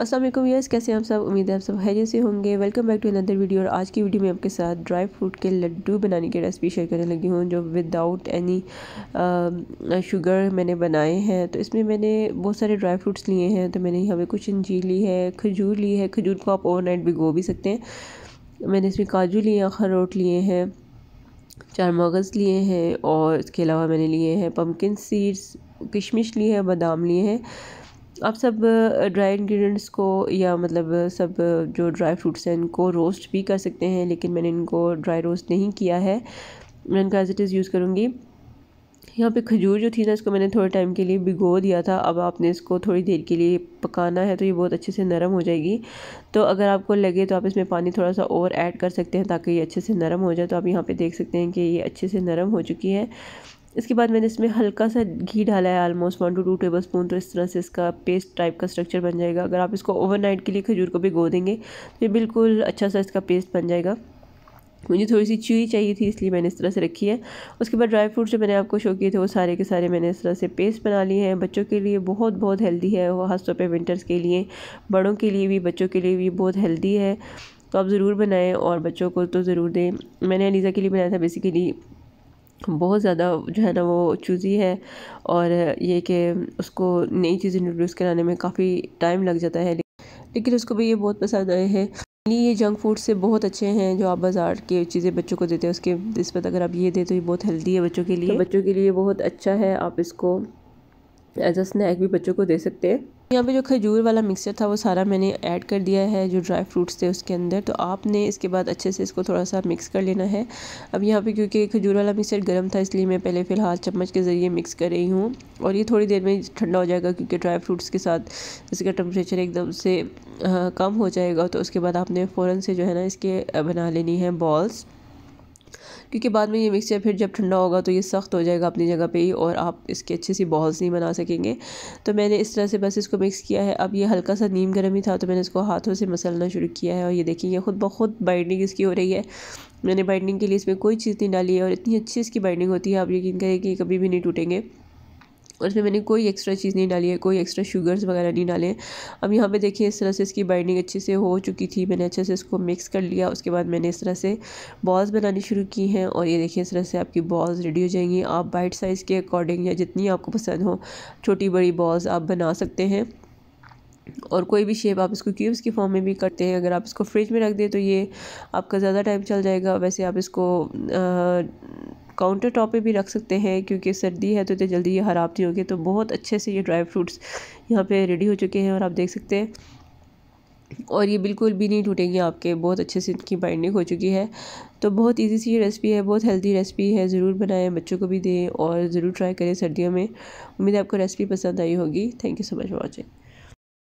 वालेकुम यस, कैसे आप सब? उम्मीद है आप सब हैरियत से होंगे। Welcome back to another video और आज की वीडियो में आपके साथ ड्राई फ्रूट के लड्डू बनाने की रेसिपी शेयर करने लगी हूँ, जो विदाउट एनी शुगर मैंने बनाए हैं। तो इसमें मैंने बहुत सारे ड्राई फ्रूट्स लिए हैं। तो मैंने यहाँ पे कुछ अंजीर ली है, खजूर ली है। खजूर को आप ओवरनाइट भिगो भी सकते हैं। मैंने इसमें काजू लिए अखरोट लिए हैं, चार मगज़ लिए हैं और इसके अलावा मैंने लिए हैं पम्पकिन सीड्स किशमिश लिए हैं, बादाम लिए हैं। आप सब ड्राई इंग्रेडिएंट्स को या मतलब सब जो ड्राई फ्रूट्स हैं इनको रोस्ट भी कर सकते हैं, लेकिन मैंने इनको ड्राई रोस्ट नहीं किया है। मैं इनका एज इट इज़ यूज़ करूँगी। यहाँ पे खजूर जो थी ना, इसको मैंने थोड़े टाइम के लिए भिगो दिया था। अब आपने इसको थोड़ी देर के लिए पकाना है तो ये बहुत अच्छे से नरम हो जाएगी। तो अगर आपको लगे तो आप इसमें पानी थोड़ा सा और ऐड कर सकते हैं, ताकि ये अच्छे से नरम हो जाए। तो आप यहाँ पे देख सकते हैं कि ये अच्छे से नरम हो चुकी है। इसके बाद मैंने इसमें हल्का सा घी डाला है almost one two two tablespoon तो इस तरह से इसका पेस्ट टाइप का स्ट्रक्चर बन जाएगा। अगर आप इसको ओवरनाइट के लिए खजूर को भिगो देंगे तो ये बिल्कुल अच्छा सा इसका पेस्ट बन जाएगा। मुझे थोड़ी सी चुई चाहिए थी, इसलिए मैंने इस तरह से रखी है। उसके बाद ड्राई फ्रूट जो मैंने आपको शो किए थे, वो सारे के सारे मैंने इस तरह से पेस्ट बना लिए हैं। बच्चों के लिए बहुत बहुत हेल्दी है वो खासतौर पर विंटर्स के लिए, बड़ों के लिए भी, बच्चों के लिए भी बहुत हेल्दी है। तो आप ज़रूर बनाएँ, और बच्चों को तो ज़रूर दें। मैंने अलीज़ा के लिए बनाया था बेसिकली बहुत ज़्यादा जो है ना वो चूज़ी है और ये कि उसको नई चीज़ इंट्रोड्यूस कराने में काफ़ी टाइम लग जाता है। लेकिन उसको भी ये बहुत पसंद आए हैं। ये जंक फ़ूड से बहुत अच्छे हैं जो आप बाज़ार के चीज़ें बच्चों को देते हैं। उसके नस्बत अगर आप ये दें तो ये बहुत हेल्दी है बच्चों के लिए। तो बच्चों के लिए बहुत अच्छा है। आप इसको एज अ स्नैक भी बच्चों को दे सकते हैं। यहाँ पे जो खजूर वाला मिक्सचर था, वो सारा मैंने ऐड कर दिया है, जो ड्राई फ्रूट्स थे उसके अंदर। तो आपने इसके बाद अच्छे से इसको थोड़ा सा मिक्स कर लेना है। अब यहाँ पे क्योंकि खजूर वाला मिक्सचर गर्म था, इसलिए मैं पहले फ़िलहाल चम्मच के ज़रिए मिक्स कर रही हूँ। और ये थोड़ी देर में ठंडा हो जाएगा, क्योंकि ड्राई फ्रूट्स के साथ इसका टम्परेचर एकदम से कम हो जाएगा। तो उसके बाद आपने फ़ौरन से जो है ना, इसके बना लेनी है बॉल्स क्योंकि बाद में ये मिक्सचर फिर जब ठंडा होगा तो ये सख्त हो जाएगा अपनी जगह पे ही और आप इसकी अच्छी सी बॉल्स नहीं बना सकेंगे। तो मैंने इस तरह से बस इसको मिक्स किया है। अब ये हल्का सा नीम गर्म ही था तो मैंने इसको हाथों से मसलना शुरू किया है और ये देखिए खुद ब खुद बाइंडिंग इसकी हो रही है। मैंने बाइंडिंग के लिए इसमें कोई चीज़ नहीं डाली है और इतनी अच्छी इसकी बाइंडिंग होती है, आप यकीन करें कि कभी भी नहीं टूटेंगे। और इसमें मैंने कोई एक्स्ट्रा चीज़ नहीं डाली है, कोई एक्स्ट्रा शुगर्स वगैरह नहीं डाले अब यहाँ पे देखिए इस तरह से इसकी बाइंडिंग अच्छे से हो चुकी थी, मैंने अच्छे से इसको मिक्स कर लिया, उसके बाद मैंने इस तरह से बॉल्स बनानी शुरू की हैं और ये देखिए इस तरह से आपकी बॉल्स रेडी हो जाएँगी। आप बाइट साइज़ के अकॉर्डिंग या जितनी आपको पसंद हो, छोटी बड़ी बॉल्स आप बना सकते हैं। और कोई भी शेप आप इसको क्यूब्स की फॉर्म में भी करते हैं, अगर आप इसको फ्रिज में रख दें तो ये आपका ज़्यादा टाइम चल जाएगा। वैसे आप इसको काउंटर टॉप पे भी रख सकते हैं, क्योंकि सर्दी है तो इतने जल्दी ये ख़राब नहीं होगी। तो बहुत अच्छे से ये ड्राई फ्रूट्स यहाँ पे रेडी हो चुके हैं और आप देख सकते हैं। और ये बिल्कुल भी नहीं टूटेंगे आपके, बहुत अच्छे से इनकी बाइंडिंग हो चुकी है। तो बहुत इजी सी ये रेसिपी है, बहुत हेल्दी रेसिपी है, ज़रूर बनाएँ, बच्चों को भी दें और ज़रूर ट्राई करें सर्दियों में। उम्मीद है आपको रेसिपी पसंद आई होगी। Thank you so much for watching